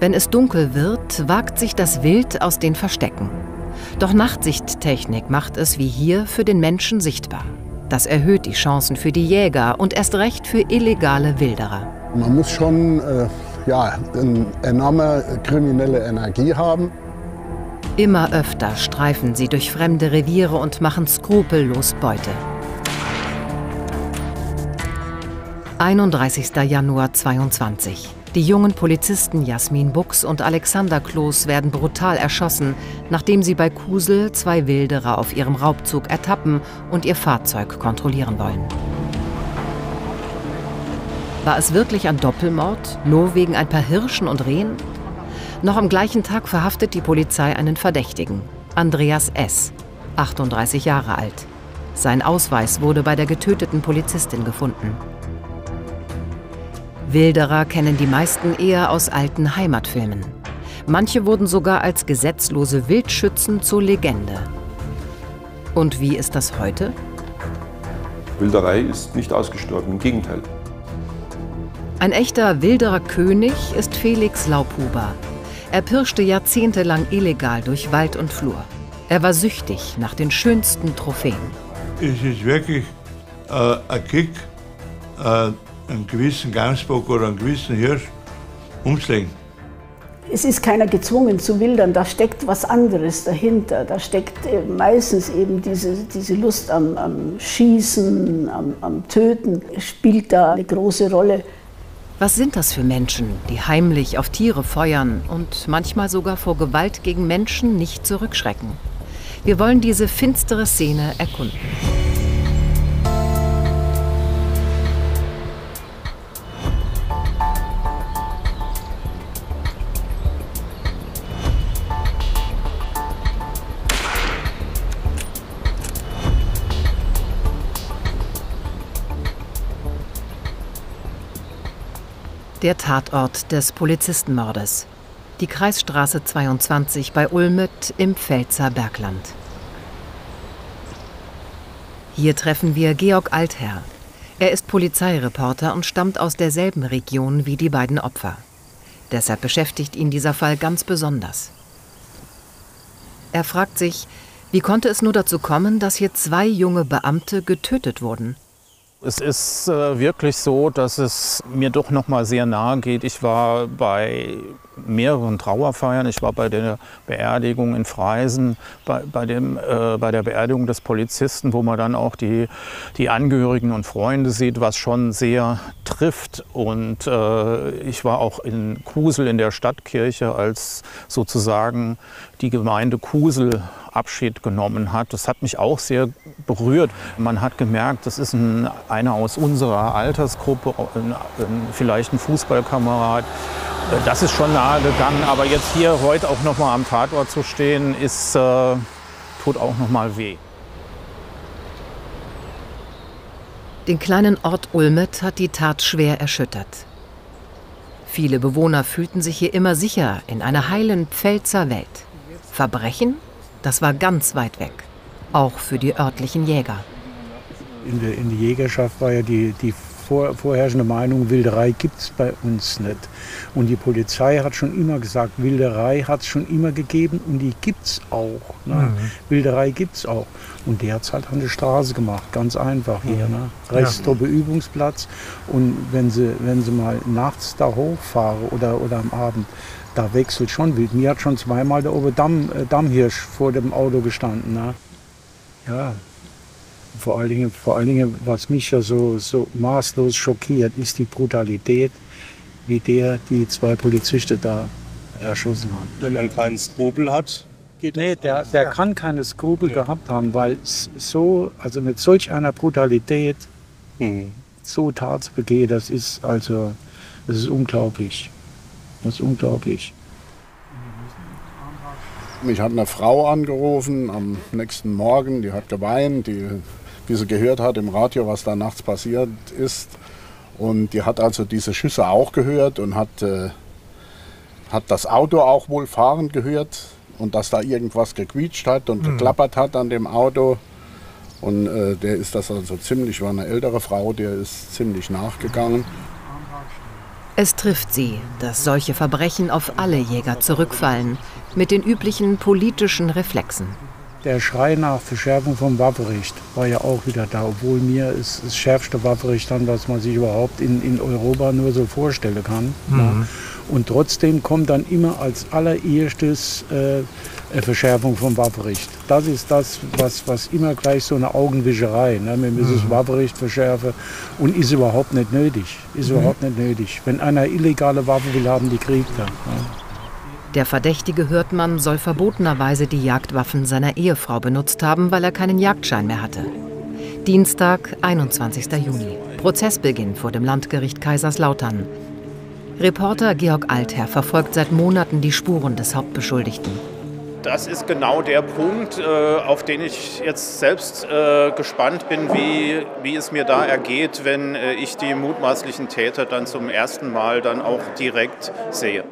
Wenn es dunkel wird, wagt sich das Wild aus den Verstecken. Doch Nachtsichttechnik macht es wie hier für den Menschen sichtbar. Das erhöht die Chancen für die Jäger und erst recht für illegale Wilderer. Man muss schon äh, ja, eine enorme kriminelle Energie haben. Immer öfter streifen sie durch fremde Reviere und machen skrupellos Beute. 31. Januar 22. Die jungen Polizisten Jasmin Buchs und Alexander Kloß werden brutal erschossen, nachdem sie bei Kusel zwei Wilderer auf ihrem Raubzug ertappen und ihr Fahrzeug kontrollieren wollen. War es wirklich ein Doppelmord, nur wegen ein paar Hirschen und Rehen? Noch am gleichen Tag verhaftet die Polizei einen Verdächtigen, Andreas S., 38 Jahre alt. Sein Ausweis wurde bei der getöteten Polizistin gefunden. Wilderer kennen die meisten eher aus alten Heimatfilmen. Manche wurden sogar als gesetzlose Wildschützen zur Legende. Und wie ist das heute? Wilderei ist nicht ausgestorben, im Gegenteil. Ein echter wilderer König ist Felix Laubhuber. Er pirschte jahrzehntelang illegal durch Wald und Flur. Er war süchtig nach den schönsten Trophäen. Es ist wirklich äh, ein Kick, äh, einen gewissen Gamsbock oder einen gewissen Hirsch umzulegen. Es ist keiner gezwungen zu wildern, da steckt was anderes dahinter. Da steckt äh, meistens eben diese, diese Lust am, am Schießen, am, am Töten, spielt da eine große Rolle. Was sind das für Menschen, die heimlich auf Tiere feuern und manchmal sogar vor Gewalt gegen Menschen nicht zurückschrecken? Wir wollen diese finstere Szene erkunden. Der Tatort des Polizistenmordes. Die Kreisstraße 22 bei Ulmet im Pfälzer Bergland. Hier treffen wir Georg Altherr. Er ist Polizeireporter und stammt aus derselben Region wie die beiden Opfer. Deshalb beschäftigt ihn dieser Fall ganz besonders. Er fragt sich, wie konnte es nur dazu kommen, dass hier zwei junge Beamte getötet wurden? Es ist äh, wirklich so, dass es mir doch noch mal sehr nahe geht. Ich war bei mehreren Trauerfeiern. Ich war bei der Beerdigung in Freisen, bei, bei, dem, äh, bei der Beerdigung des Polizisten, wo man dann auch die, die Angehörigen und Freunde sieht, was schon sehr trifft. Und äh, ich war auch in Kusel in der Stadtkirche, als sozusagen die Gemeinde Kusel Abschied genommen hat. Das hat mich auch sehr berührt. Man hat gemerkt, das ist ein, einer aus unserer Altersgruppe, ein, ein, vielleicht ein Fußballkamerad. Das ist schon nahe gegangen, aber jetzt hier heute auch noch mal am Tatort zu stehen, ist, äh, tut auch noch mal weh. Den kleinen Ort Ulmet hat die Tat schwer erschüttert. Viele Bewohner fühlten sich hier immer sicher in einer heilen Pfälzer Welt. Verbrechen das war ganz weit weg, auch für die örtlichen Jäger. In der, in der Jägerschaft war ja die, die vor, vorherrschende Meinung, Wilderei gibt es bei uns nicht. Und die Polizei hat schon immer gesagt, Wilderei hat es schon immer gegeben und die gibt es auch. Ne? Mhm. Wilderei gibt es auch. Und der hat es halt an der Straße gemacht, ganz einfach hier. Ne? Rechtstoppe ja. Übungsplatz. Und wenn sie, wenn sie mal nachts da hochfahren oder, oder am Abend, da wechselt schon wild. Mir hat schon zweimal der Oberdamm äh, Dammhirsch vor dem Auto gestanden. Ne? Ja, vor allen, Dingen, vor allen Dingen, was mich ja so, so maßlos schockiert, ist die Brutalität, wie der die zwei Polizisten da erschossen hat. Wenn er keinen Skrupel hat, geht Nee, der, der ja. kann keine Skrupel ja. gehabt haben, weil so, also mit solch einer Brutalität hm. so Tat zu begehen, das ist also, das ist unglaublich. Das ist unglaublich. Mich hat eine Frau angerufen am nächsten Morgen, die hat geweint, die, wie sie gehört hat im Radio, was da nachts passiert ist. Und die hat also diese Schüsse auch gehört und hat, äh, hat das Auto auch wohl fahren gehört und dass da irgendwas gequietscht hat und mhm. geklappert hat an dem Auto. Und äh, der ist das also ziemlich, war eine ältere Frau, der ist ziemlich nachgegangen. Es trifft sie, dass solche Verbrechen auf alle Jäger zurückfallen, mit den üblichen politischen Reflexen. Der Schrei nach Verschärfung vom Waffenrecht war ja auch wieder da, obwohl mir ist das schärfste Waffenrecht dann, was man sich überhaupt in, in Europa nur so vorstellen kann. Mhm. Ja. Und trotzdem kommt dann immer als allererstes äh, Verschärfung vom Waffenrecht. Das ist das, was, was immer gleich so eine Augenwischerei. Ne? Wir müssen mhm. das Waffenrecht verschärfen und ist überhaupt nicht nötig. Ist mhm. überhaupt nicht nötig. Wenn einer illegale Waffen will haben, die kriegt er. Ne? Der verdächtige Hürtmann soll verbotenerweise die Jagdwaffen seiner Ehefrau benutzt haben, weil er keinen Jagdschein mehr hatte. Dienstag, 21. Juni. Prozessbeginn vor dem Landgericht Kaiserslautern. Reporter Georg Altherr verfolgt seit Monaten die Spuren des Hauptbeschuldigten. Das ist genau der Punkt, äh, auf den ich jetzt selbst äh, gespannt bin, wie, wie es mir da ergeht, wenn äh, ich die mutmaßlichen Täter dann zum ersten Mal dann auch direkt sehe.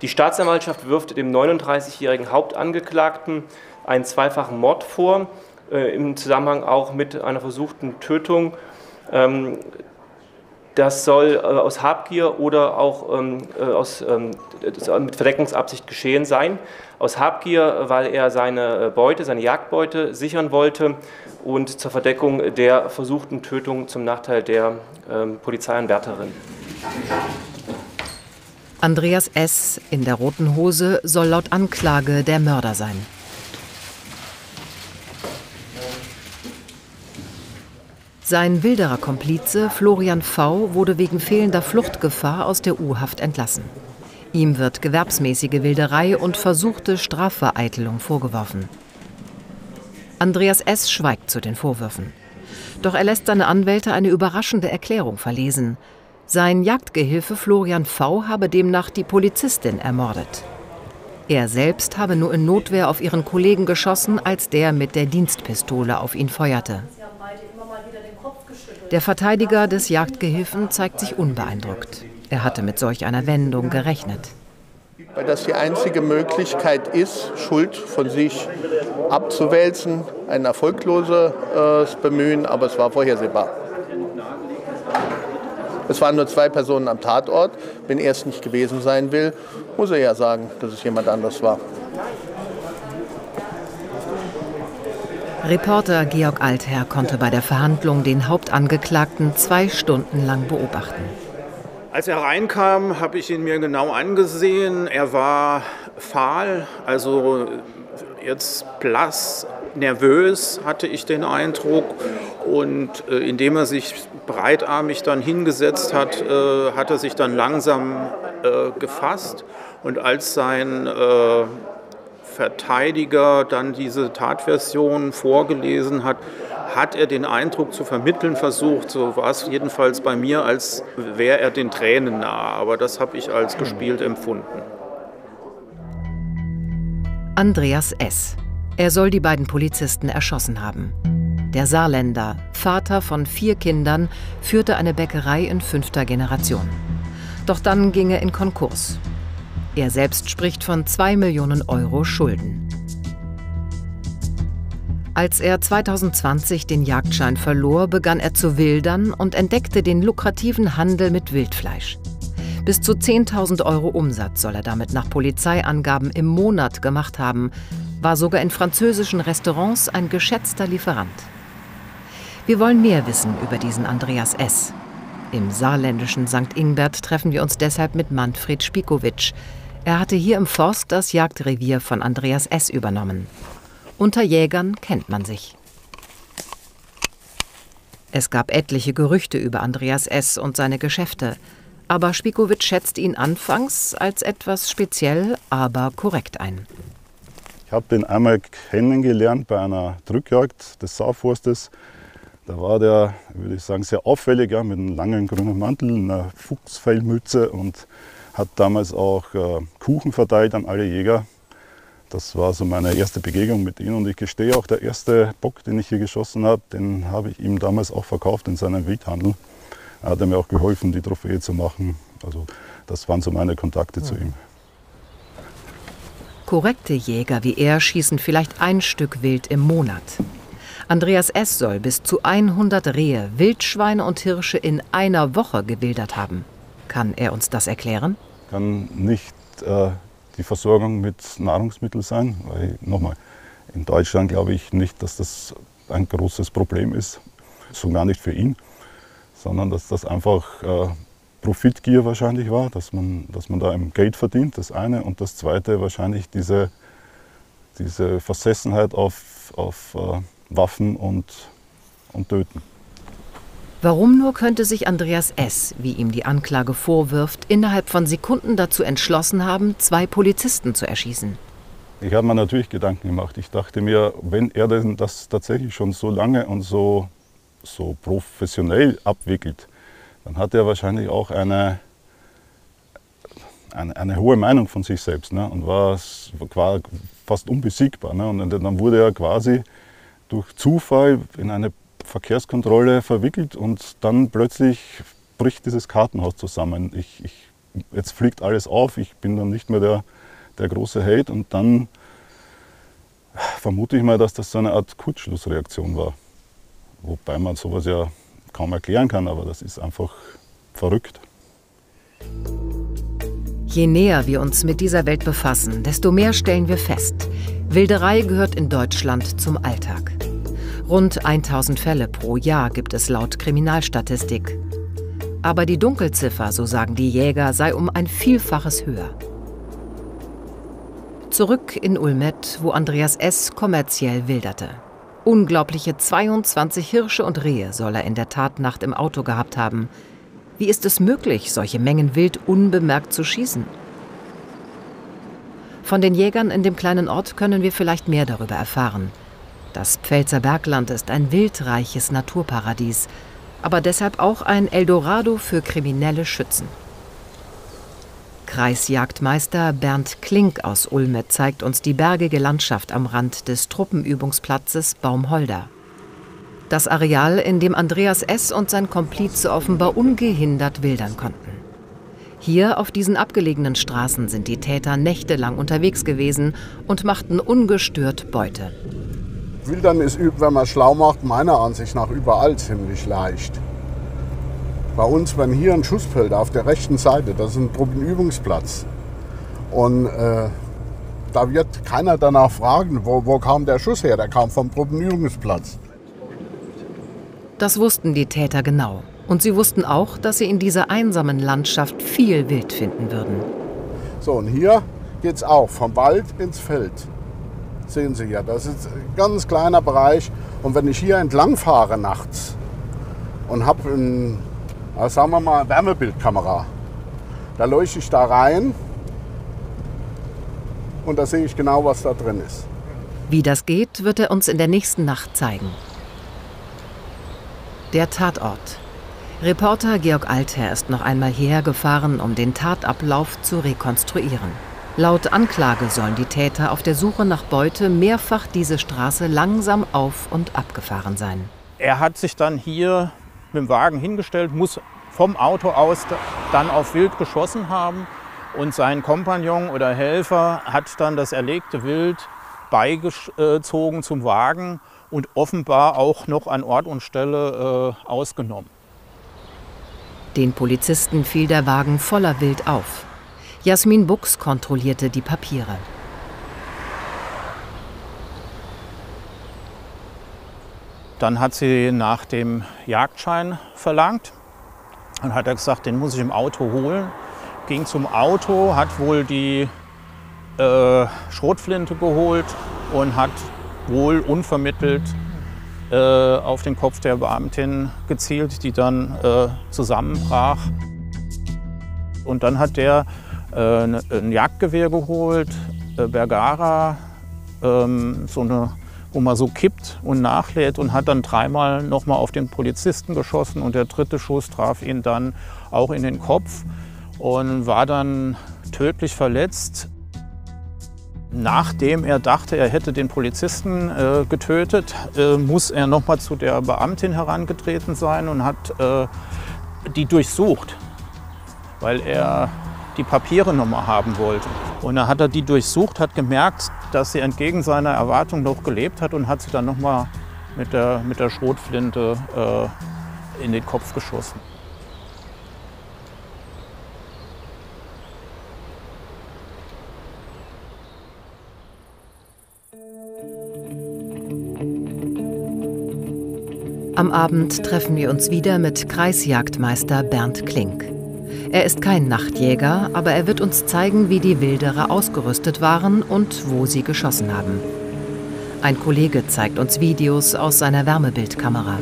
Die Staatsanwaltschaft wirft dem 39-jährigen Hauptangeklagten einen zweifachen Mord vor, im Zusammenhang auch mit einer versuchten Tötung. Das soll äh, aus Habgier oder auch ähm, äh, aus, ähm, mit Verdeckungsabsicht geschehen sein. Aus Habgier, weil er seine Beute, seine Jagdbeute sichern wollte und zur Verdeckung der versuchten Tötung zum Nachteil der ähm, Polizeianwärterin. Andreas S. in der roten Hose soll laut Anklage der Mörder sein. Sein wilderer Komplize Florian V. wurde wegen fehlender Fluchtgefahr aus der U-Haft entlassen. Ihm wird gewerbsmäßige Wilderei und versuchte Strafvereitelung vorgeworfen. Andreas S. schweigt zu den Vorwürfen. Doch er lässt seine Anwälte eine überraschende Erklärung verlesen. Sein Jagdgehilfe Florian V. habe demnach die Polizistin ermordet. Er selbst habe nur in Notwehr auf ihren Kollegen geschossen, als der mit der Dienstpistole auf ihn feuerte. Der Verteidiger des Jagdgehilfen zeigt sich unbeeindruckt. Er hatte mit solch einer Wendung gerechnet. Weil das die einzige Möglichkeit ist, Schuld von sich abzuwälzen. Ein erfolgloses Bemühen, aber es war vorhersehbar. Es waren nur zwei Personen am Tatort. Wenn er es nicht gewesen sein will, muss er ja sagen, dass es jemand anders war. Reporter Georg Altherr konnte bei der Verhandlung den Hauptangeklagten zwei Stunden lang beobachten. Als er reinkam, habe ich ihn mir genau angesehen. Er war fahl, also jetzt blass, nervös, hatte ich den Eindruck. Und äh, indem er sich breitarmig dann hingesetzt hat, äh, hat er sich dann langsam äh, gefasst. Und als sein äh, Verteidiger dann diese Tatversion vorgelesen hat, hat er den Eindruck zu vermitteln versucht, so war es jedenfalls bei mir, als wäre er den Tränen nahe. Aber das habe ich als gespielt empfunden. Andreas S. Er soll die beiden Polizisten erschossen haben. Der Saarländer, Vater von vier Kindern, führte eine Bäckerei in fünfter Generation. Doch dann ging er in Konkurs. Er selbst spricht von zwei Millionen Euro Schulden. Als er 2020 den Jagdschein verlor, begann er zu wildern und entdeckte den lukrativen Handel mit Wildfleisch. Bis zu 10.000 Euro Umsatz soll er damit nach Polizeiangaben im Monat gemacht haben, war sogar in französischen Restaurants ein geschätzter Lieferant. Wir wollen mehr wissen über diesen Andreas S. Im saarländischen St. Ingbert treffen wir uns deshalb mit Manfred Spikowitsch. Er hatte hier im Forst das Jagdrevier von Andreas S. übernommen. Unter Jägern kennt man sich. Es gab etliche Gerüchte über Andreas S. und seine Geschäfte, aber Spikowitsch schätzt ihn anfangs als etwas speziell, aber korrekt ein. Ich habe den einmal kennengelernt bei einer Drückjagd des Saarforstes. Da war der, würde ich sagen, sehr auffällig, ja, mit einem langen grünen Mantel, einer Fuchsfellmütze und hat damals auch äh, Kuchen verteilt an alle Jäger. Das war so meine erste Begegnung mit ihm und ich gestehe auch, der erste Bock, den ich hier geschossen habe, den habe ich ihm damals auch verkauft in seinem Wildhandel. Er hat mir auch geholfen, die Trophäe zu machen. Also das waren so meine Kontakte ja. zu ihm. Korrekte Jäger wie er schießen vielleicht ein Stück Wild im Monat. Andreas S. soll bis zu 100 Rehe, Wildschweine und Hirsche in einer Woche gewildert haben. Kann er uns das erklären? Kann nicht äh, die Versorgung mit Nahrungsmitteln sein, weil nochmal, in Deutschland glaube ich nicht, dass das ein großes Problem ist, sogar nicht für ihn, sondern dass das einfach äh, Profitgier wahrscheinlich war, dass man, dass man da im Geld verdient, das eine. Und das zweite wahrscheinlich diese, diese Versessenheit auf, auf äh, Waffen und, und Töten. Warum nur könnte sich Andreas S., wie ihm die Anklage vorwirft, innerhalb von Sekunden dazu entschlossen haben, zwei Polizisten zu erschießen? Ich habe mir natürlich Gedanken gemacht. Ich dachte mir, wenn er denn das tatsächlich schon so lange und so, so professionell abwickelt, dann hat er wahrscheinlich auch eine, eine, eine hohe Meinung von sich selbst ne? und war, war fast unbesiegbar. Ne? Und dann wurde er quasi durch Zufall in eine Verkehrskontrolle verwickelt und dann plötzlich bricht dieses Kartenhaus zusammen. Ich, ich, jetzt fliegt alles auf, ich bin dann nicht mehr der, der große Held und dann vermute ich mal, dass das so eine Art Kurzschlussreaktion war. Wobei man sowas ja kaum erklären kann, aber das ist einfach verrückt. Je näher wir uns mit dieser Welt befassen, desto mehr stellen wir fest, Wilderei gehört in Deutschland zum Alltag. Rund 1000 Fälle pro Jahr gibt es laut Kriminalstatistik. Aber die Dunkelziffer, so sagen die Jäger, sei um ein Vielfaches höher. Zurück in Ulmet, wo Andreas S. kommerziell wilderte. Unglaubliche 22 Hirsche und Rehe soll er in der Tatnacht im Auto gehabt haben. Wie ist es möglich, solche Mengen Wild unbemerkt zu schießen? Von den Jägern in dem kleinen Ort können wir vielleicht mehr darüber erfahren. Das Pfälzer Bergland ist ein wildreiches Naturparadies, aber deshalb auch ein Eldorado für kriminelle Schützen. Kreisjagdmeister Bernd Klink aus Ulme zeigt uns die bergige Landschaft am Rand des Truppenübungsplatzes Baumholder. Das Areal, in dem Andreas S. und sein Komplize offenbar ungehindert wildern konnten. Hier auf diesen abgelegenen Straßen sind die Täter nächtelang unterwegs gewesen und machten ungestört Beute. Wildern ist, wenn man schlau macht, meiner Ansicht nach überall ziemlich leicht. Bei uns, wenn hier ein Schuss fällt auf der rechten Seite, das ist ein Truppenübungsplatz. Und äh, da wird keiner danach fragen, wo, wo kam der Schuss her? Der kam vom Truppenübungsplatz. Das wussten die Täter genau. Und sie wussten auch, dass sie in dieser einsamen Landschaft viel Wild finden würden. So, und hier geht es auch vom Wald ins Feld. Sehen Sie ja, das ist ein ganz kleiner Bereich. Und wenn ich hier entlang fahre nachts und habe ein sagen wir mal Wärmebildkamera. Da leuchte ich da rein und da sehe ich genau, was da drin ist. Wie das geht, wird er uns in der nächsten Nacht zeigen. Der Tatort. Reporter Georg Alther ist noch einmal hierher gefahren, um den Tatablauf zu rekonstruieren. Laut Anklage sollen die Täter auf der Suche nach Beute mehrfach diese Straße langsam auf und abgefahren sein. Er hat sich dann hier mit dem Wagen hingestellt, muss vom Auto aus dann auf Wild geschossen haben. Und sein Kompagnon oder Helfer hat dann das erlegte Wild beigezogen zum Wagen und offenbar auch noch an Ort und Stelle äh, ausgenommen. Den Polizisten fiel der Wagen voller Wild auf. Jasmin Buchs kontrollierte die Papiere. Dann hat sie nach dem Jagdschein verlangt. Dann hat er gesagt, den muss ich im Auto holen. Ging zum Auto, hat wohl die äh, Schrotflinte geholt und hat wohl unvermittelt äh, auf den Kopf der Beamtin gezielt, die dann äh, zusammenbrach. Und dann hat der ein Jagdgewehr geholt, äh, Bergara, ähm, so eine wo man so kippt und nachlädt und hat dann dreimal nochmal auf den Polizisten geschossen und der dritte Schuss traf ihn dann auch in den Kopf und war dann tödlich verletzt. Nachdem er dachte, er hätte den Polizisten äh, getötet, äh, muss er nochmal zu der Beamtin herangetreten sein und hat äh, die durchsucht, weil er die Papiere nochmal haben wollte. Und dann hat er die durchsucht, hat gemerkt, dass sie entgegen seiner Erwartung noch gelebt hat und hat sie dann nochmal mit der, mit der Schrotflinte äh, in den Kopf geschossen. Am Abend treffen wir uns wieder mit Kreisjagdmeister Bernd Klink. Er ist kein Nachtjäger, aber er wird uns zeigen, wie die Wilderer ausgerüstet waren und wo sie geschossen haben. Ein Kollege zeigt uns Videos aus seiner Wärmebildkamera.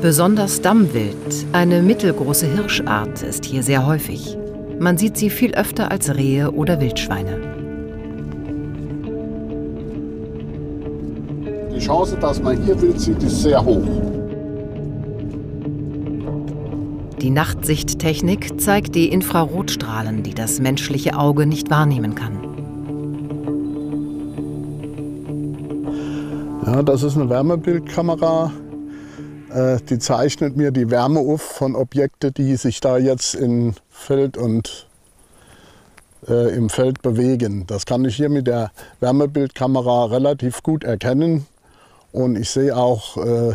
Besonders Dammwild, eine mittelgroße Hirschart, ist hier sehr häufig. Man sieht sie viel öfter als Rehe oder Wildschweine. Die Chance, dass man hier wild sieht, ist sehr hoch. Die Nachtsichttechnik zeigt die Infrarotstrahlen, die das menschliche Auge nicht wahrnehmen kann. Ja, das ist eine Wärmebildkamera. Äh, die zeichnet mir die Wärme auf von Objekten, die sich da jetzt in Feld und äh, im Feld bewegen. Das kann ich hier mit der Wärmebildkamera relativ gut erkennen. Und ich sehe auch, äh,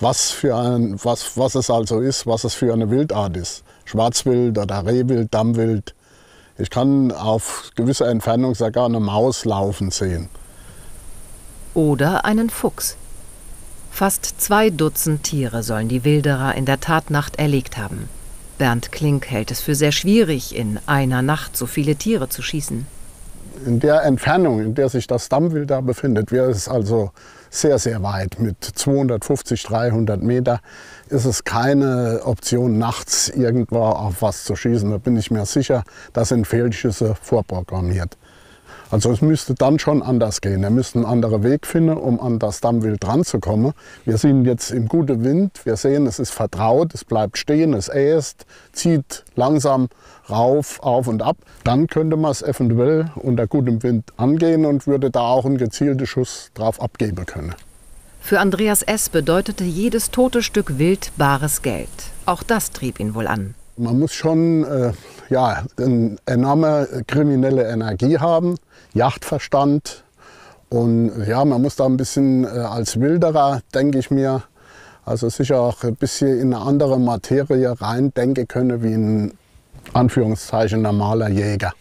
was, für ein, was, was es also ist, was es für eine Wildart ist. Schwarzwild oder Rehwild, Dammwild. Ich kann auf gewisse Entfernung sogar eine Maus laufen sehen. Oder einen Fuchs. Fast zwei Dutzend Tiere sollen die Wilderer in der Tatnacht erlegt haben. Bernd Klink hält es für sehr schwierig, in einer Nacht so viele Tiere zu schießen. In der Entfernung, in der sich das Dammwild da befindet, wäre es also sehr, sehr weit. Mit 250, 300 Meter ist es keine Option, nachts irgendwo auf was zu schießen. Da bin ich mir sicher, da sind Fehlschüsse vorprogrammiert. Also es müsste dann schon anders gehen. Er müsste einen anderen Weg finden, um an das Dammwild ranzukommen. Wir sind jetzt im guten Wind. Wir sehen, es ist vertraut, es bleibt stehen, es äst, zieht langsam rauf, auf und ab. Dann könnte man es eventuell unter gutem Wind angehen und würde da auch einen gezielten Schuss drauf abgeben können. Für Andreas S. bedeutete jedes tote Stück Wild bares Geld. Auch das trieb ihn wohl an. Man muss schon äh, ja, eine enorme kriminelle Energie haben, Yachtverstand. Und ja, man muss da ein bisschen äh, als Wilderer, denke ich mir, also sicher auch ein bisschen in eine andere Materie rein denken können wie ein Anführungszeichen normaler Jäger,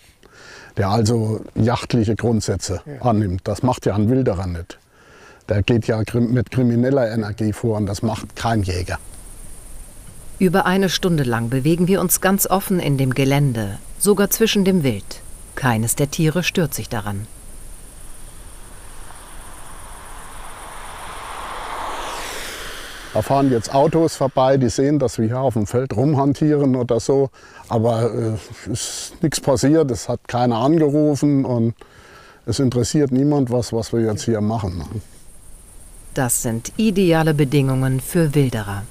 der also jachtliche Grundsätze ja. annimmt. Das macht ja ein Wilderer nicht. Der geht ja mit krimineller Energie vor und das macht kein Jäger. Über eine Stunde lang bewegen wir uns ganz offen in dem Gelände, sogar zwischen dem Wild. Keines der Tiere stört sich daran. Da fahren jetzt Autos vorbei, die sehen, dass wir hier auf dem Feld rumhantieren oder so. Aber es äh, ist nichts passiert, es hat keiner angerufen und es interessiert niemand, was, was wir jetzt hier machen. Das sind ideale Bedingungen für Wilderer.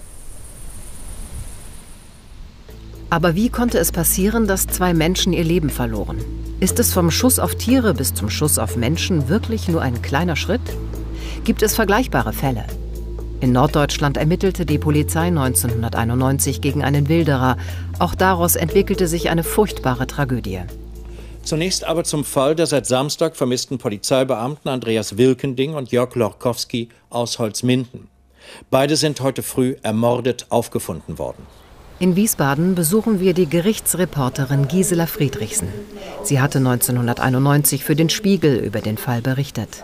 Aber wie konnte es passieren, dass zwei Menschen ihr Leben verloren? Ist es vom Schuss auf Tiere bis zum Schuss auf Menschen wirklich nur ein kleiner Schritt? Gibt es vergleichbare Fälle? In Norddeutschland ermittelte die Polizei 1991 gegen einen Wilderer. Auch daraus entwickelte sich eine furchtbare Tragödie. Zunächst aber zum Fall der seit Samstag vermissten Polizeibeamten Andreas Wilkending und Jörg Lorkowski aus Holzminden. Beide sind heute früh ermordet aufgefunden worden. In Wiesbaden besuchen wir die Gerichtsreporterin Gisela Friedrichsen. Sie hatte 1991 für den Spiegel über den Fall berichtet.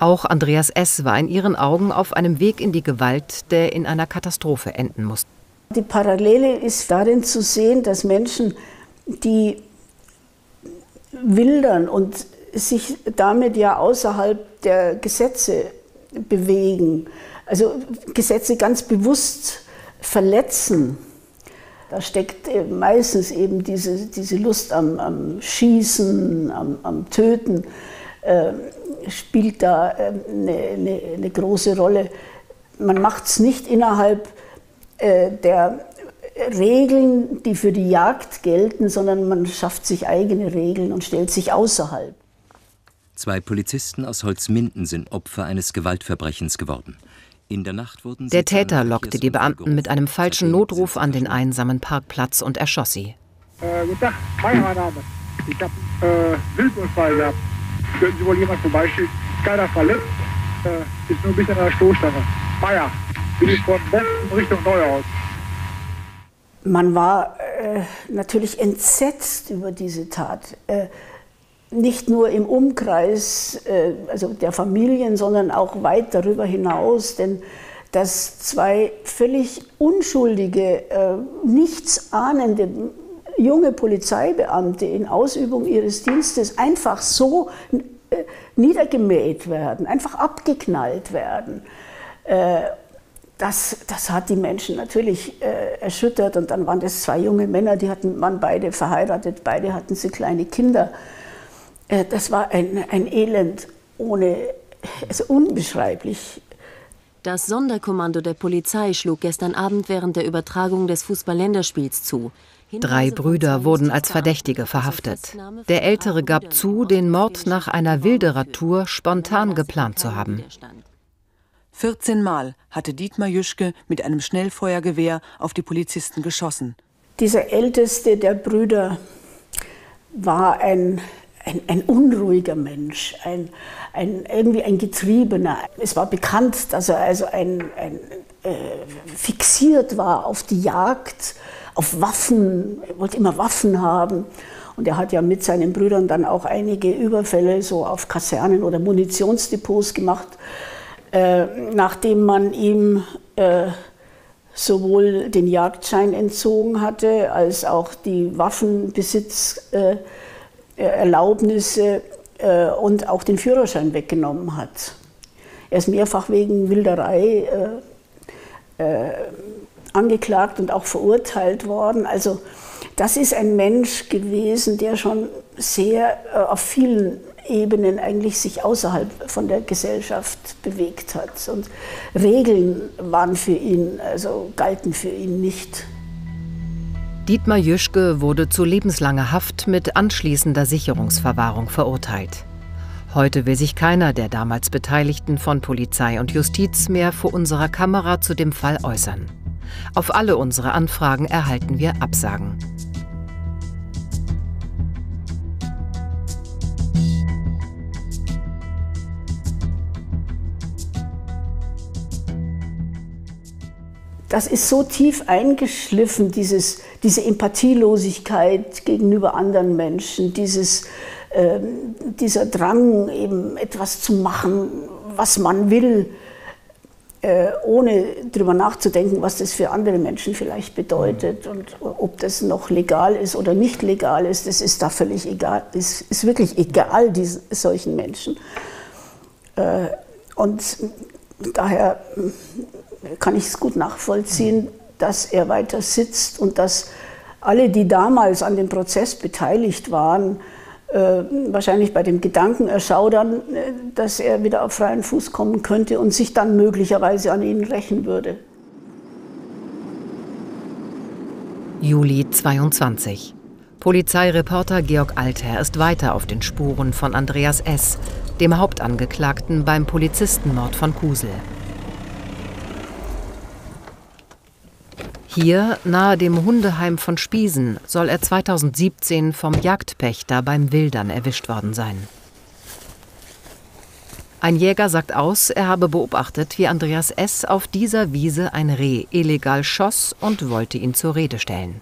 Auch Andreas S. war in ihren Augen auf einem Weg in die Gewalt, der in einer Katastrophe enden muss. Die Parallele ist darin zu sehen, dass Menschen, die wildern und sich damit ja außerhalb der Gesetze bewegen, also Gesetze ganz bewusst verletzen, da steckt meistens eben diese, diese Lust am, am Schießen, am, am Töten. Äh, spielt da eine, ähm, eine, eine große Rolle. Man macht es nicht innerhalb äh, der Regeln, die für die Jagd gelten, sondern man schafft sich eigene Regeln und stellt sich außerhalb. Zwei Polizisten aus Holzminden sind Opfer eines Gewaltverbrechens geworden. In der Nacht wurden Der Täter lockte die Beamten mit einem falschen Notruf an den einsamen Parkplatz und erschoss sie. Äh, guten Tag, mein Name. Ich habe äh, Wildunfall gehabt. Könnten Sie wohl jemand vorbeischicken? keiner verletzt, äh, ist nur ein bisschen an der Stoßstange. Meier, bin ich von Westen Richtung Neuhaus. Man war äh, natürlich entsetzt über diese Tat. Äh, nicht nur im Umkreis äh, also der Familien, sondern auch weit darüber hinaus. Denn dass zwei völlig unschuldige, äh, nichtsahnende junge Polizeibeamte in Ausübung ihres Dienstes einfach so äh, niedergemäht werden, einfach abgeknallt werden. Das, das hat die Menschen natürlich erschüttert. Und dann waren das zwei junge Männer, die hatten, waren beide verheiratet, beide hatten sie kleine Kinder. Äh, das war ein, ein Elend ohne, also unbeschreiblich. Das Sonderkommando der Polizei schlug gestern Abend während der Übertragung des Fußball-Länderspiels zu. Drei Brüder wurden als Verdächtige verhaftet. Der Ältere gab zu, den Mord nach einer Wilderer-Tour spontan geplant zu haben. 14 Mal hatte Dietmar Jüschke mit einem Schnellfeuergewehr auf die Polizisten geschossen. Dieser älteste der Brüder war ein ein, ein unruhiger Mensch, ein, ein, irgendwie ein Getriebener. Es war bekannt, dass er also ein, ein äh, fixiert war auf die Jagd, auf Waffen, er wollte immer Waffen haben. Und er hat ja mit seinen Brüdern dann auch einige Überfälle so auf Kasernen oder Munitionsdepots gemacht, äh, nachdem man ihm äh, sowohl den Jagdschein entzogen hatte, als auch die Waffenbesitz äh, Erlaubnisse äh, und auch den Führerschein weggenommen hat. Er ist mehrfach wegen Wilderei äh, äh, angeklagt und auch verurteilt worden. Also das ist ein Mensch gewesen, der schon sehr äh, auf vielen Ebenen eigentlich sich außerhalb von der Gesellschaft bewegt hat. Und Regeln waren für ihn, also galten für ihn nicht. Dietmar Jüschke wurde zu lebenslanger Haft mit anschließender Sicherungsverwahrung verurteilt. Heute will sich keiner der damals Beteiligten von Polizei und Justiz mehr vor unserer Kamera zu dem Fall äußern. Auf alle unsere Anfragen erhalten wir Absagen. Das ist so tief eingeschliffen, dieses diese Empathielosigkeit gegenüber anderen Menschen, dieses, äh, dieser Drang, eben etwas zu machen, was man will, äh, ohne darüber nachzudenken, was das für andere Menschen vielleicht bedeutet und ob das noch legal ist oder nicht legal ist, das ist da völlig egal, ist, ist wirklich egal diesen, solchen Menschen. Äh, und daher kann ich es gut nachvollziehen, dass er weiter sitzt und dass alle, die damals an dem Prozess beteiligt waren, äh, wahrscheinlich bei dem Gedanken erschaudern, äh, dass er wieder auf freien Fuß kommen könnte und sich dann möglicherweise an ihnen rächen würde. Juli 22. Polizeireporter Georg Alther ist weiter auf den Spuren von Andreas S., dem Hauptangeklagten beim Polizistenmord von Kusel. Hier, nahe dem Hundeheim von Spiesen, soll er 2017 vom Jagdpächter beim Wildern erwischt worden sein. Ein Jäger sagt aus, er habe beobachtet, wie Andreas S. auf dieser Wiese ein Reh illegal schoss und wollte ihn zur Rede stellen.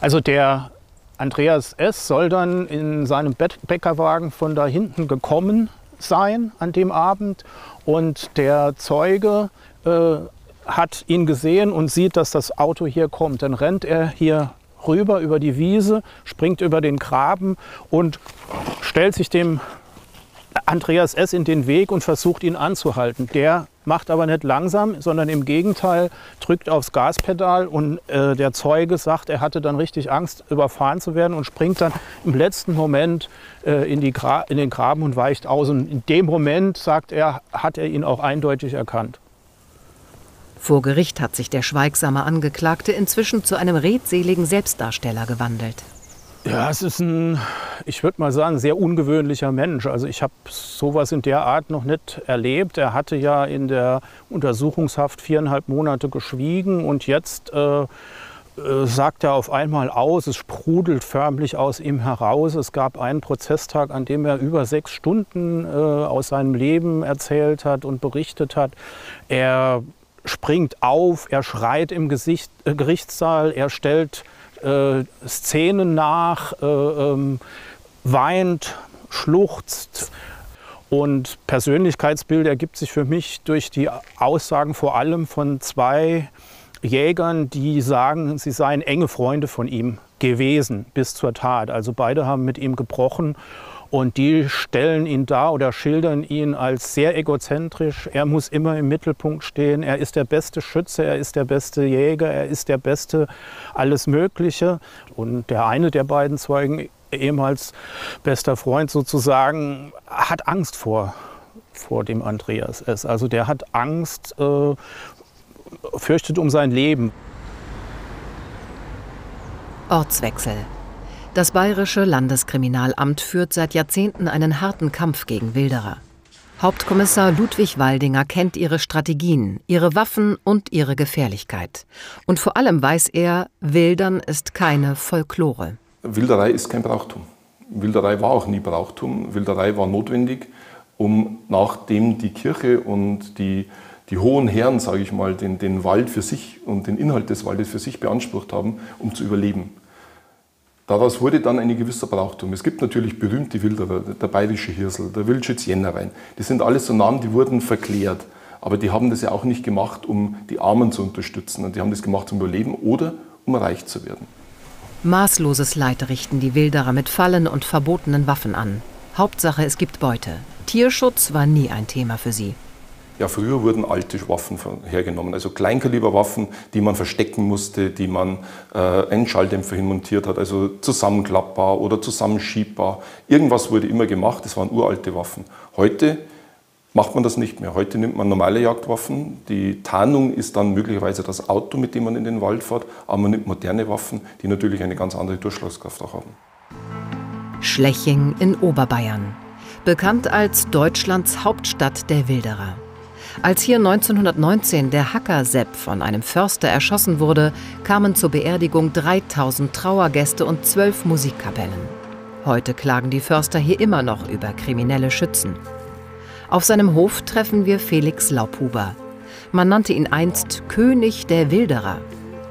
Also der Andreas S. soll dann in seinem Bäckerwagen von da hinten gekommen sein an dem Abend und der Zeuge äh, hat ihn gesehen und sieht, dass das Auto hier kommt. Dann rennt er hier rüber über die Wiese, springt über den Graben und stellt sich dem Andreas S. in den Weg und versucht ihn anzuhalten. Der macht aber nicht langsam, sondern im Gegenteil drückt aufs Gaspedal und äh, der Zeuge sagt, er hatte dann richtig Angst, überfahren zu werden und springt dann im letzten Moment äh, in, in den Graben und weicht aus. Und in dem Moment, sagt er, hat er ihn auch eindeutig erkannt. Vor Gericht hat sich der schweigsame Angeklagte inzwischen zu einem redseligen Selbstdarsteller gewandelt. Ja, es ist ein, ich würde mal sagen, sehr ungewöhnlicher Mensch. Also ich habe sowas in der Art noch nicht erlebt. Er hatte ja in der Untersuchungshaft viereinhalb Monate geschwiegen und jetzt äh, äh, sagt er auf einmal aus, es sprudelt förmlich aus ihm heraus. Es gab einen Prozesstag, an dem er über sechs Stunden äh, aus seinem Leben erzählt hat und berichtet hat. Er springt auf, er schreit im Gesicht, äh, Gerichtssaal, er stellt äh, Szenen nach, äh, ähm, weint, schluchzt. Und Persönlichkeitsbild ergibt sich für mich durch die Aussagen vor allem von zwei Jägern, die sagen, sie seien enge Freunde von ihm gewesen bis zur Tat. Also beide haben mit ihm gebrochen und die stellen ihn dar oder schildern ihn als sehr egozentrisch. Er muss immer im Mittelpunkt stehen. Er ist der beste Schütze, er ist der beste Jäger, er ist der beste alles Mögliche. Und der eine der beiden Zeugen, ehemals bester Freund sozusagen, hat Angst vor, vor dem Andreas S. Also der hat Angst, äh, fürchtet um sein Leben. Ortswechsel. Das bayerische Landeskriminalamt führt seit Jahrzehnten einen harten Kampf gegen Wilderer. Hauptkommissar Ludwig Waldinger kennt ihre Strategien, ihre Waffen und ihre Gefährlichkeit. Und vor allem weiß er, Wildern ist keine Folklore. Wilderei ist kein Brauchtum. Wilderei war auch nie Brauchtum. Wilderei war notwendig, um nachdem die Kirche und die die hohen Herren, sage ich mal, den, den Wald für sich und den Inhalt des Waldes für sich beansprucht haben, um zu überleben. Daraus wurde dann ein gewisser Brauchtum. Es gibt natürlich berühmte Wilderer, der bayerische Hirsel, der Wildschütz Jennerein. Die sind alles so Namen, die wurden verklärt. Aber die haben das ja auch nicht gemacht, um die Armen zu unterstützen. Und die haben das gemacht zum Überleben oder um reich zu werden. Maßloses Leid richten die Wilderer mit Fallen und verbotenen Waffen an. Hauptsache, es gibt Beute. Tierschutz war nie ein Thema für sie. Ja, früher wurden alte Waffen hergenommen, also Kleinkaliberwaffen, die man verstecken musste, die man äh, einen Schalldämpfer hinmontiert hat, also zusammenklappbar oder zusammenschiebbar. Irgendwas wurde immer gemacht, das waren uralte Waffen. Heute macht man das nicht mehr. Heute nimmt man normale Jagdwaffen. Die Tarnung ist dann möglicherweise das Auto, mit dem man in den Wald fährt, aber man nimmt moderne Waffen, die natürlich eine ganz andere Durchschlagskraft auch haben. Schleching in Oberbayern. Bekannt als Deutschlands Hauptstadt der Wilderer. Als hier 1919 der Hacker Sepp von einem Förster erschossen wurde, kamen zur Beerdigung 3000 Trauergäste und zwölf Musikkapellen. Heute klagen die Förster hier immer noch über kriminelle Schützen. Auf seinem Hof treffen wir Felix Laubhuber. Man nannte ihn einst König der Wilderer.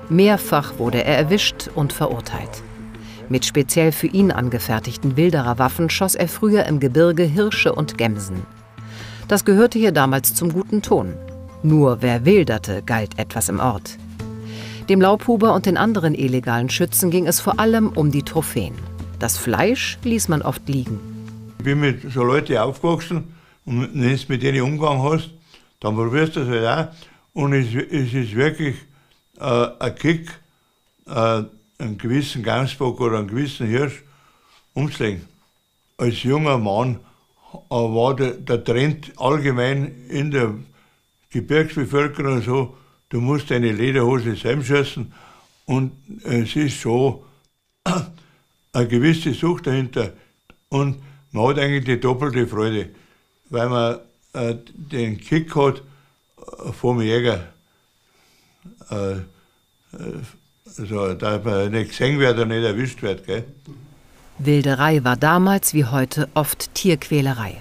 Mehrfach wurde er erwischt und verurteilt. Mit speziell für ihn angefertigten Wildererwaffen schoss er früher im Gebirge Hirsche und Gemsen. Das gehörte hier damals zum guten Ton. Nur wer wilderte, galt etwas im Ort. Dem Laubhuber und den anderen illegalen Schützen ging es vor allem um die Trophäen. Das Fleisch ließ man oft liegen. Ich bin mit so Leuten aufgewachsen und wenn du mit denen umgegangen hast, dann probierst du das halt auch. Und es, es ist wirklich äh, ein Kick, äh, einen gewissen Gamsbock oder einen gewissen Hirsch umzulegen. Als junger Mann war der, der Trend allgemein in der Gebirgsbevölkerung so, du musst deine Lederhose selbst schießen und es ist schon eine gewisse Sucht dahinter und man hat eigentlich die doppelte Freude, weil man äh, den Kick hat äh, vom Jäger. Äh also, dass man nicht gesehen wird und nicht erwischt wird. Gell? Wilderei war damals wie heute oft Tierquälerei.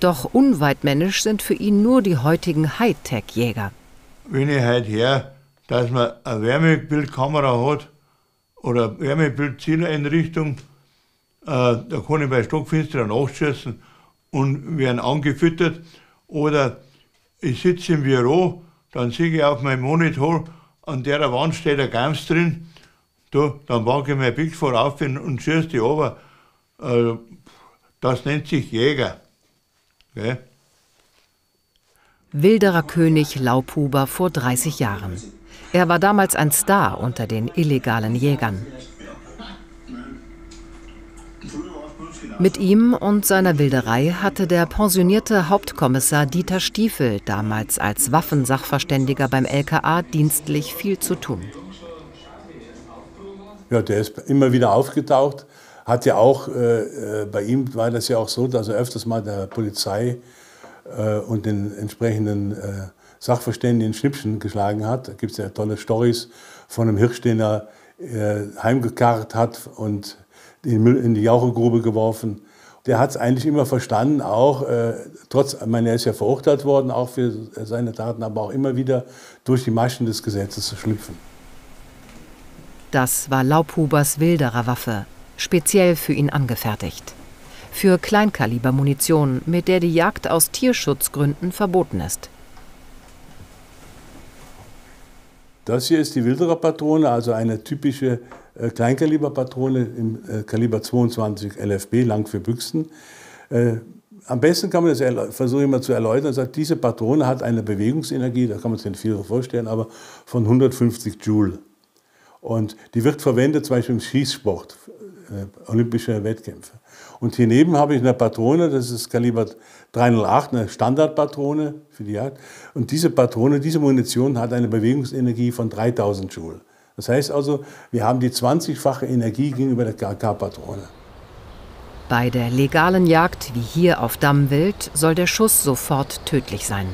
Doch unweitmännisch sind für ihn nur die heutigen Hightech-Jäger. Wenn ich heute her, dass man eine Wärmebildkamera hat oder Wärmebildzieleinrichtung, äh, da kann ich bei Stockfinsterer nachschießen und werden angefüttert. Oder ich sitze im Büro, dann sehe ich auf meinem Monitor, an der Wand steht ein Gams drin Du, dann wage ich mein Bild vorauf und schieße die runter. Also, das nennt sich Jäger. Gell? Wilderer König Laubhuber vor 30 Jahren. Er war damals ein Star unter den illegalen Jägern. Mit ihm und seiner Wilderei hatte der pensionierte Hauptkommissar Dieter Stiefel damals als Waffensachverständiger beim LKA dienstlich viel zu tun. Ja, der ist immer wieder aufgetaucht. Hat ja auch, äh, äh, bei ihm war das ja auch so, dass er öfters mal der Polizei äh, und den entsprechenden äh, Sachverständigen Schnippchen geschlagen hat. Da gibt es ja tolle Stories von einem Hirsch, den er äh, heimgekarrt hat und den Müll in die Jauchegrube geworfen. Der hat es eigentlich immer verstanden, auch äh, trotz, ich meine, er ist ja verurteilt worden, auch für seine Taten, aber auch immer wieder durch die Maschen des Gesetzes zu schlüpfen. Das war Laubhubers wilderer Waffe, speziell für ihn angefertigt. Für Kleinkalibermunition, mit der die Jagd aus Tierschutzgründen verboten ist. Das hier ist die Wilderer-Patrone, also eine typische äh, Kleinkaliberpatrone im äh, Kaliber 22 LFB, lang für Büchsen. Äh, am besten kann man das versuche mal zu erläutern. Sagt, diese Patrone hat eine Bewegungsenergie, da kann man sich nicht viel vorstellen, aber von 150 Joule. Und die wird verwendet zum Beispiel im Schießsport, äh, olympische Wettkämpfe. Und hier neben habe ich eine Patrone, das ist Kaliber 308, eine Standardpatrone für die Jagd. Und diese Patrone, diese Munition hat eine Bewegungsenergie von 3000 Joule. Das heißt also, wir haben die 20-fache Energie gegenüber der KK-Patrone. Bei der legalen Jagd wie hier auf Dammwild soll der Schuss sofort tödlich sein.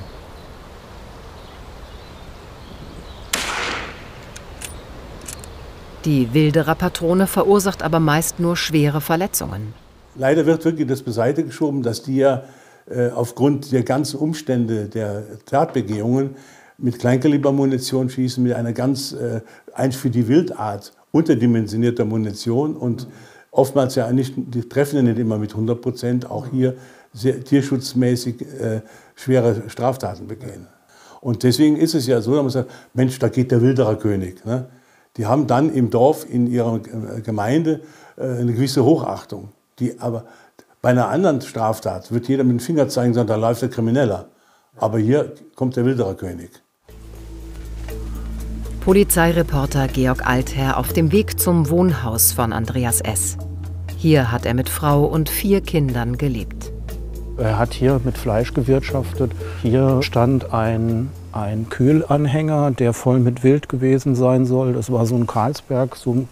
Die Wilderer-Patrone verursacht aber meist nur schwere Verletzungen. Leider wird wirklich das beiseite geschoben, dass die ja äh, aufgrund der ganzen Umstände der Tatbegehungen mit Kleinkalibermunition schießen, mit einer ganz, äh, eigentlich für die Wildart unterdimensionierter Munition und oftmals ja nicht, die treffen ja nicht immer mit 100 Prozent, auch hier sehr, tierschutzmäßig äh, schwere Straftaten begehen. Und deswegen ist es ja so, dass man sagt, Mensch, da geht der Wilderer König. Ne? Die haben dann im Dorf, in ihrer Gemeinde äh, eine gewisse Hochachtung. Die aber bei einer anderen Straftat wird jeder mit dem Finger zeigen sagen, da läuft der Krimineller. Aber hier kommt der Wilderer König. Polizeireporter Georg Altherr auf dem Weg zum Wohnhaus von Andreas S. Hier hat er mit Frau und vier Kindern gelebt. Er hat hier mit Fleisch gewirtschaftet. Hier stand ein, ein Kühlanhänger, der voll mit Wild gewesen sein soll. Das war so ein Karlsberg, so,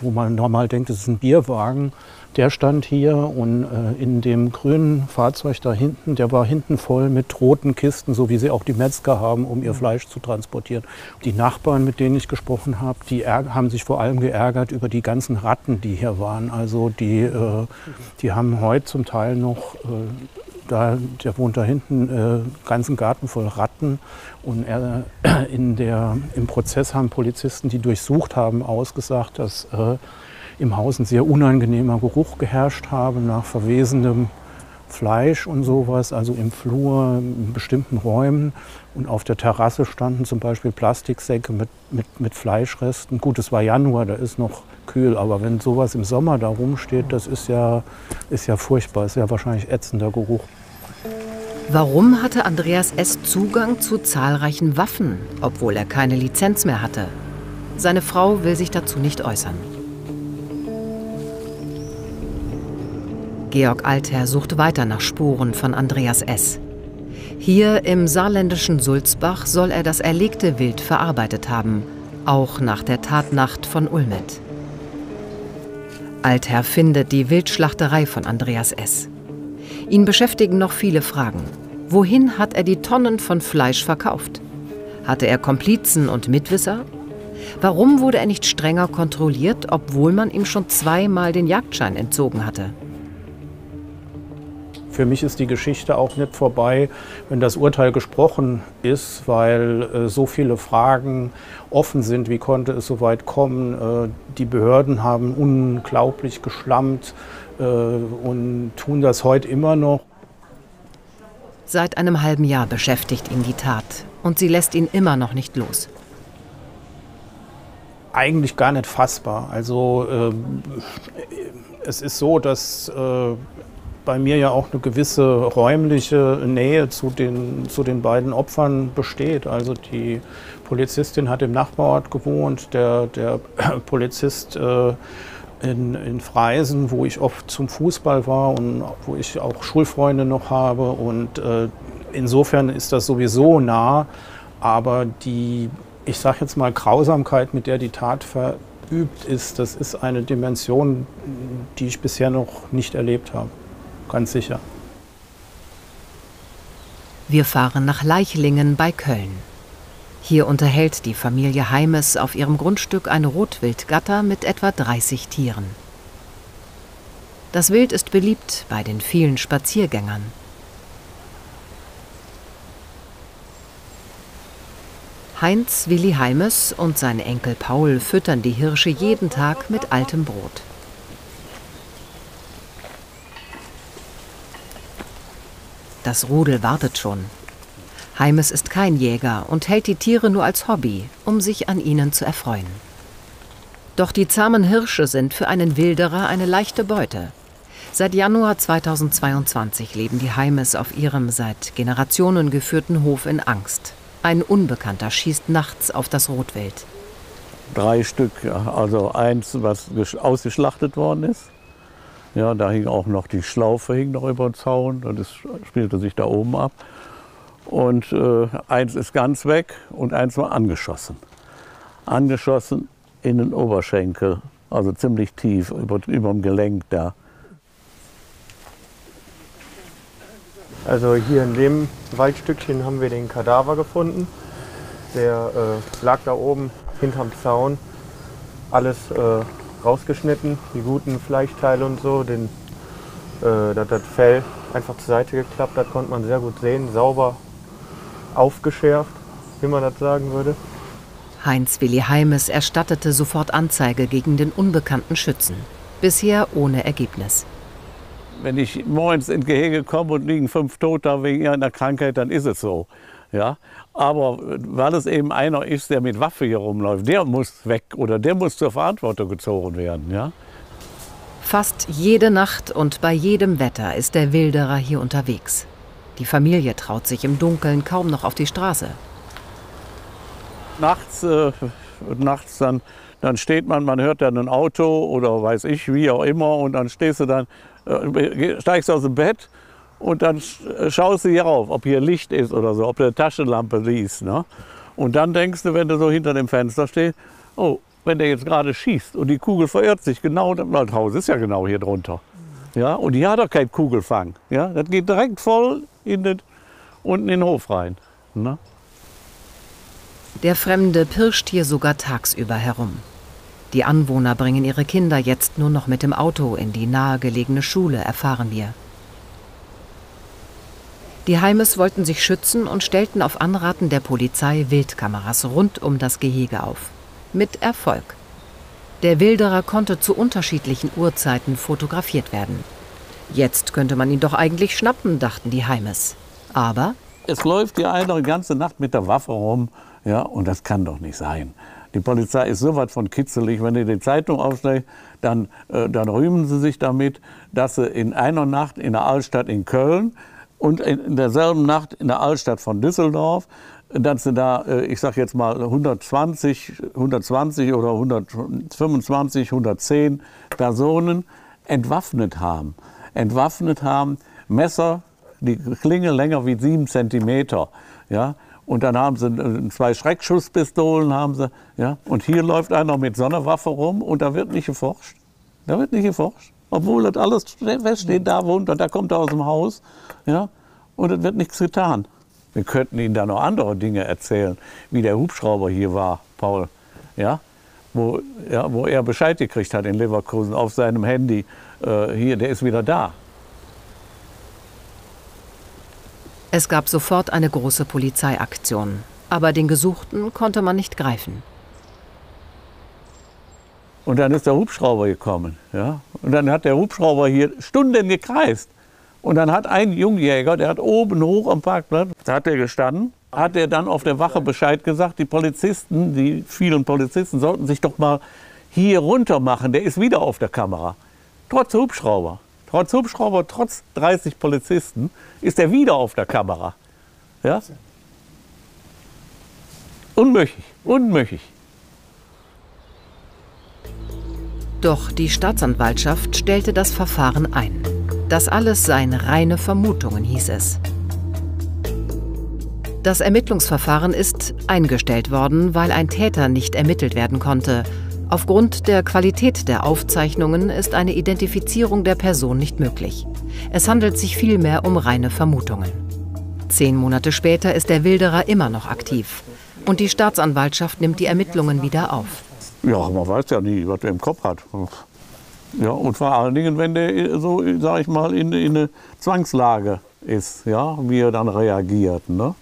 wo man normal denkt, das ist ein Bierwagen. Der stand hier und äh, in dem grünen Fahrzeug da hinten, der war hinten voll mit roten Kisten, so wie sie auch die Metzger haben, um ihr Fleisch zu transportieren. Die Nachbarn, mit denen ich gesprochen habe, die haben sich vor allem geärgert über die ganzen Ratten, die hier waren. Also die, äh, die haben heute zum Teil noch äh, da, der wohnt da hinten, äh, ganzen Garten voll Ratten. Und er, äh, in der, im Prozess haben Polizisten, die durchsucht haben, ausgesagt, dass äh, im Haus ein sehr unangenehmer Geruch geherrscht habe nach verwesendem Fleisch und sowas, also im Flur, in bestimmten Räumen. Und auf der Terrasse standen zum Beispiel Plastiksäcke mit, mit, mit Fleischresten. Gut, es war Januar, da ist noch kühl, aber wenn sowas im Sommer da rumsteht, das ist ja, ist ja furchtbar, ist ja wahrscheinlich ätzender Geruch. Warum hatte Andreas S. Zugang zu zahlreichen Waffen, obwohl er keine Lizenz mehr hatte? Seine Frau will sich dazu nicht äußern. Georg Altherr sucht weiter nach Spuren von Andreas S. Hier im saarländischen Sulzbach soll er das erlegte Wild verarbeitet haben, auch nach der Tatnacht von Ulmet. Altherr findet die Wildschlachterei von Andreas S. Ihn beschäftigen noch viele Fragen. Wohin hat er die Tonnen von Fleisch verkauft? Hatte er Komplizen und Mitwisser? Warum wurde er nicht strenger kontrolliert, obwohl man ihm schon zweimal den Jagdschein entzogen hatte? Für mich ist die Geschichte auch nicht vorbei, wenn das Urteil gesprochen ist, weil äh, so viele Fragen offen sind. Wie konnte es so weit kommen? Äh, die Behörden haben unglaublich geschlammt äh, und tun das heute immer noch. Seit einem halben Jahr beschäftigt ihn die Tat und sie lässt ihn immer noch nicht los. Eigentlich gar nicht fassbar. Also äh, es ist so, dass äh, bei mir ja auch eine gewisse räumliche Nähe zu den, zu den beiden Opfern besteht. Also die Polizistin hat im Nachbarort gewohnt, der, der Polizist äh, in, in Freisen, wo ich oft zum Fußball war und wo ich auch Schulfreunde noch habe. Und äh, insofern ist das sowieso nah. Aber die, ich sage jetzt mal, Grausamkeit, mit der die Tat verübt ist, das ist eine Dimension, die ich bisher noch nicht erlebt habe ganz sicher. Wir fahren nach Leichlingen bei Köln. Hier unterhält die Familie Heimes auf ihrem Grundstück ein Rotwildgatter mit etwa 30 Tieren. Das Wild ist beliebt bei den vielen Spaziergängern. Heinz Willi Heimes und sein Enkel Paul füttern die Hirsche jeden Tag mit altem Brot. Das Rudel wartet schon. Heimes ist kein Jäger und hält die Tiere nur als Hobby, um sich an ihnen zu erfreuen. Doch die zahmen Hirsche sind für einen Wilderer eine leichte Beute. Seit Januar 2022 leben die Heimes auf ihrem seit Generationen geführten Hof in Angst. Ein Unbekannter schießt nachts auf das Rotwild. Drei Stück, also eins, was ausgeschlachtet worden ist. Ja, da hing auch noch die Schlaufe hing noch über den Zaun es spielte sich da oben ab. Und äh, eins ist ganz weg und eins war angeschossen. Angeschossen in den Oberschenkel, also ziemlich tief, über, über dem Gelenk da. Also hier in dem Waldstückchen haben wir den Kadaver gefunden. Der äh, lag da oben hinterm Zaun. Alles äh, rausgeschnitten, die guten Fleischteile und so. Den, äh, das, das Fell einfach zur Seite geklappt, das konnte man sehr gut sehen. Sauber aufgeschärft, wie man das sagen würde. Heinz Willi Heimes erstattete sofort Anzeige gegen den unbekannten Schützen. Bisher ohne Ergebnis. Wenn ich morgens ins Gehege komme und liegen fünf Tote wegen einer Krankheit, dann ist es so. Ja? Aber weil es eben einer ist, der mit Waffe hier rumläuft, der muss weg oder der muss zur Verantwortung gezogen werden. Ja? Fast jede Nacht und bei jedem Wetter ist der Wilderer hier unterwegs. Die Familie traut sich im Dunkeln kaum noch auf die Straße. Nachts, äh, nachts dann, dann steht man, man hört dann ein Auto oder weiß ich, wie auch immer, und dann stehst du dann äh, steigst aus dem Bett und dann schaust du hier rauf, ob hier Licht ist oder so, ob du eine Taschenlampe siehst. Ne? Und dann denkst du, wenn du so hinter dem Fenster stehst, oh, wenn der jetzt gerade schießt und die Kugel verirrt sich genau, das Haus ist ja genau hier drunter. Ja, und hier hat er keinen Kugelfang. Ja, das geht direkt voll in den, unten in den Hof rein. Ne? Der Fremde pirscht hier sogar tagsüber herum. Die Anwohner bringen ihre Kinder jetzt nur noch mit dem Auto in die nahegelegene Schule, erfahren wir. Die Heimes wollten sich schützen und stellten auf Anraten der Polizei Wildkameras rund um das Gehege auf. Mit Erfolg. Der Wilderer konnte zu unterschiedlichen Uhrzeiten fotografiert werden. Jetzt könnte man ihn doch eigentlich schnappen, dachten die Heimes. Aber es läuft einer die ganze Nacht mit der Waffe rum, ja, und das kann doch nicht sein. Die Polizei ist so was von kitzelig. Wenn ihr die Zeitung aufschlägt, dann, äh, dann rühmen sie sich damit, dass sie in einer Nacht in der Altstadt in Köln und in, derselben Nacht in der Altstadt von Düsseldorf, dass sie da, äh, ich sag jetzt mal 120, 120 oder 125, 110 Personen entwaffnet haben. Entwaffnet haben, Messer, die Klinge länger wie sieben Zentimeter. Ja, und dann haben sie äh, zwei Schreckschusspistolen. Haben sie, ja? Und hier läuft einer mit so einer Waffe rum und da wird nicht geforscht. Da wird nicht geforscht. Obwohl das alles feststeht, da wohnt und da kommt er aus dem Haus. Ja? Und es wird nichts getan. Wir könnten Ihnen da noch andere Dinge erzählen, wie der Hubschrauber hier war, Paul. Ja? Wo, ja, wo er Bescheid gekriegt hat in Leverkusen auf seinem Handy. Äh, hier, der ist wieder da. Es gab sofort eine große Polizeiaktion, aber den Gesuchten konnte man nicht greifen. Und dann ist der Hubschrauber gekommen. Ja? Und dann hat der Hubschrauber hier Stunden gekreist. Und dann hat ein Jungjäger, der hat oben hoch am Parkplatz, da hat er gestanden, hat er dann auf der Wache Bescheid gesagt, die Polizisten, die vielen Polizisten sollten sich doch mal hier runter machen, der ist wieder auf der Kamera. Trotz Hubschrauber. Trotz Hubschrauber, trotz 30 Polizisten ist er wieder auf der Kamera. Ja? Unmöglich, unmöglich. Doch die Staatsanwaltschaft stellte das Verfahren ein. Das alles seien reine Vermutungen, hieß es. Das Ermittlungsverfahren ist eingestellt worden, weil ein Täter nicht ermittelt werden konnte Aufgrund der Qualität der Aufzeichnungen ist eine Identifizierung der Person nicht möglich. Es handelt sich vielmehr um reine Vermutungen. Zehn Monate später ist der Wilderer immer noch aktiv. Und die Staatsanwaltschaft nimmt die Ermittlungen wieder auf. Ja, man weiß ja nie, was er im Kopf hat. Ja, und vor allen Dingen, wenn der so, sag ich mal, in, in eine Zwangslage ist, ja, wie er dann reagiert. Ne?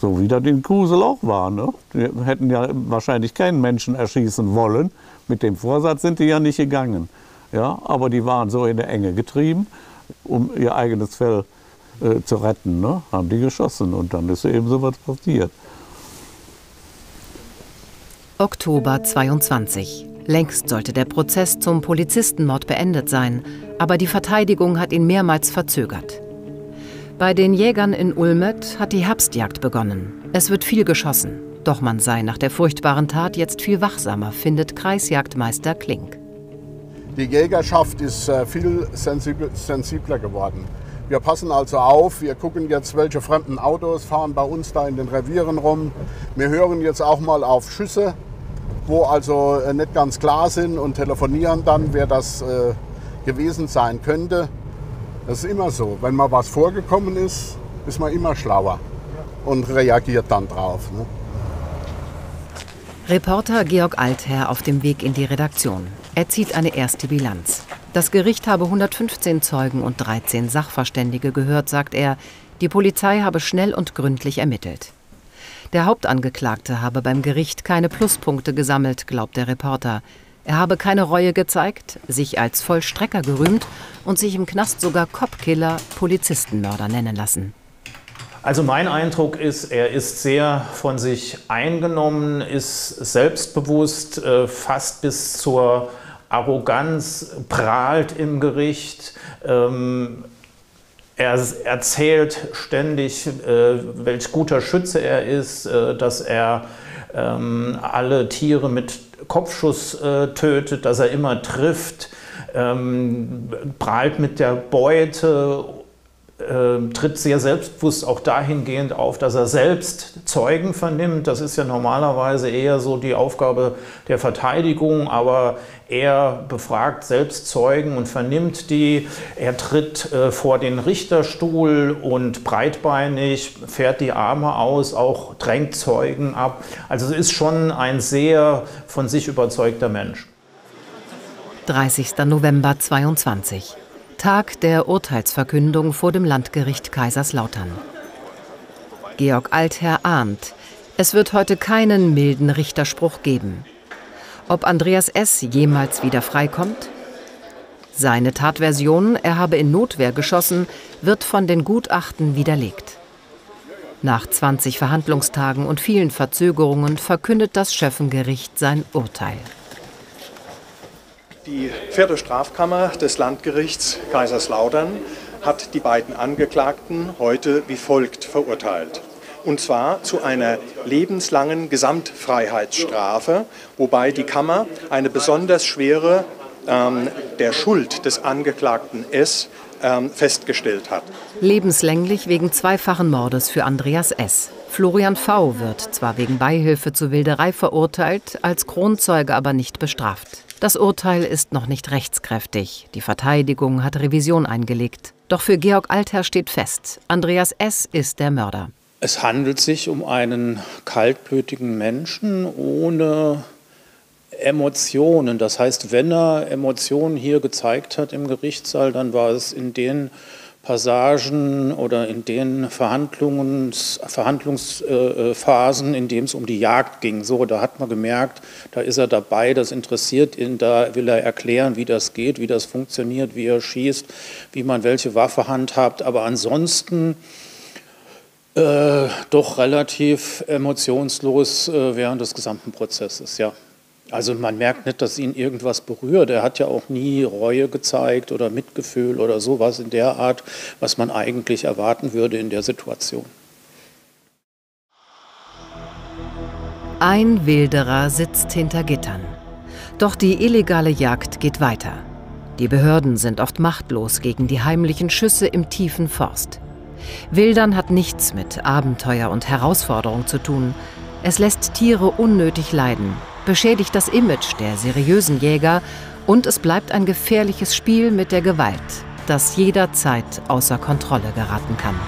So wie das in Kusel auch war. Ne? Die hätten ja wahrscheinlich keinen Menschen erschießen wollen. Mit dem Vorsatz sind die ja nicht gegangen. Ja, aber die waren so in der Enge getrieben, um ihr eigenes Fell äh, zu retten. Ne? Haben die geschossen und dann ist eben so was passiert. Oktober 22. Längst sollte der Prozess zum Polizistenmord beendet sein, aber die Verteidigung hat ihn mehrmals verzögert. Bei den Jägern in Ulmet hat die Herbstjagd begonnen. Es wird viel geschossen. Doch man sei nach der furchtbaren Tat jetzt viel wachsamer, findet Kreisjagdmeister Klink. Die Jägerschaft ist äh, viel sensibler geworden. Wir passen also auf, wir gucken jetzt, welche fremden Autos fahren bei uns da in den Revieren rum. Wir hören jetzt auch mal auf Schüsse, wo also äh, nicht ganz klar sind und telefonieren dann, wer das äh, gewesen sein könnte. Das ist immer so. Wenn mal was vorgekommen ist, ist man immer schlauer und reagiert dann drauf. Ne? Reporter Georg Altherr auf dem Weg in die Redaktion. Er zieht eine erste Bilanz. Das Gericht habe 115 Zeugen und 13 Sachverständige gehört, sagt er. Die Polizei habe schnell und gründlich ermittelt. Der Hauptangeklagte habe beim Gericht keine Pluspunkte gesammelt, glaubt der Reporter. Er habe keine Reue gezeigt, sich als Vollstrecker gerühmt und sich im Knast sogar Copkiller, Polizistenmörder nennen lassen. Also mein Eindruck ist, er ist sehr von sich eingenommen, ist selbstbewusst, äh, fast bis zur Arroganz, prahlt im Gericht. Ähm, er erzählt ständig, äh, welch guter Schütze er ist, äh, dass er ähm, alle Tiere mit Kopfschuss äh, tötet, dass er immer trifft, ähm, prahlt mit der Beute tritt sehr selbstbewusst auch dahingehend auf, dass er selbst Zeugen vernimmt. Das ist ja normalerweise eher so die Aufgabe der Verteidigung, aber er befragt selbst Zeugen und vernimmt die. Er tritt äh, vor den Richterstuhl und breitbeinig fährt die Arme aus, auch drängt Zeugen ab. Also ist schon ein sehr von sich überzeugter Mensch. 30. November 22. Tag der Urteilsverkündung vor dem Landgericht Kaiserslautern. Georg Altherr ahnt, es wird heute keinen milden Richterspruch geben. Ob Andreas S. jemals wieder freikommt? Seine Tatversion, er habe in Notwehr geschossen, wird von den Gutachten widerlegt. Nach 20 Verhandlungstagen und vielen Verzögerungen verkündet das Schöffengericht sein Urteil. Die vierte Strafkammer des Landgerichts Kaiserslautern hat die beiden Angeklagten heute wie folgt verurteilt. Und zwar zu einer lebenslangen Gesamtfreiheitsstrafe, wobei die Kammer eine besonders schwere ähm, der Schuld des Angeklagten S ähm, festgestellt hat. Lebenslänglich wegen zweifachen Mordes für Andreas S. Florian V. wird zwar wegen Beihilfe zu Wilderei verurteilt, als Kronzeuge aber nicht bestraft. Das Urteil ist noch nicht rechtskräftig. Die Verteidigung hat Revision eingelegt. Doch für Georg Altherr steht fest, Andreas S. ist der Mörder. Es handelt sich um einen kaltblütigen Menschen ohne Emotionen. Das heißt, wenn er Emotionen hier gezeigt hat im Gerichtssaal, dann war es in den Passagen oder in den Verhandlungs, Verhandlungsphasen, in denen es um die Jagd ging. So, da hat man gemerkt, da ist er dabei, das interessiert ihn, da will er erklären, wie das geht, wie das funktioniert, wie er schießt, wie man welche Waffe handhabt. Aber ansonsten äh, doch relativ emotionslos äh, während des gesamten Prozesses, ja. Also man merkt nicht, dass ihn irgendwas berührt. Er hat ja auch nie Reue gezeigt oder Mitgefühl oder sowas in der Art, was man eigentlich erwarten würde in der Situation. Ein Wilderer sitzt hinter Gittern. Doch die illegale Jagd geht weiter. Die Behörden sind oft machtlos gegen die heimlichen Schüsse im tiefen Forst. Wildern hat nichts mit Abenteuer und Herausforderung zu tun. Es lässt Tiere unnötig leiden, beschädigt das Image der seriösen Jäger und es bleibt ein gefährliches Spiel mit der Gewalt, das jederzeit außer Kontrolle geraten kann.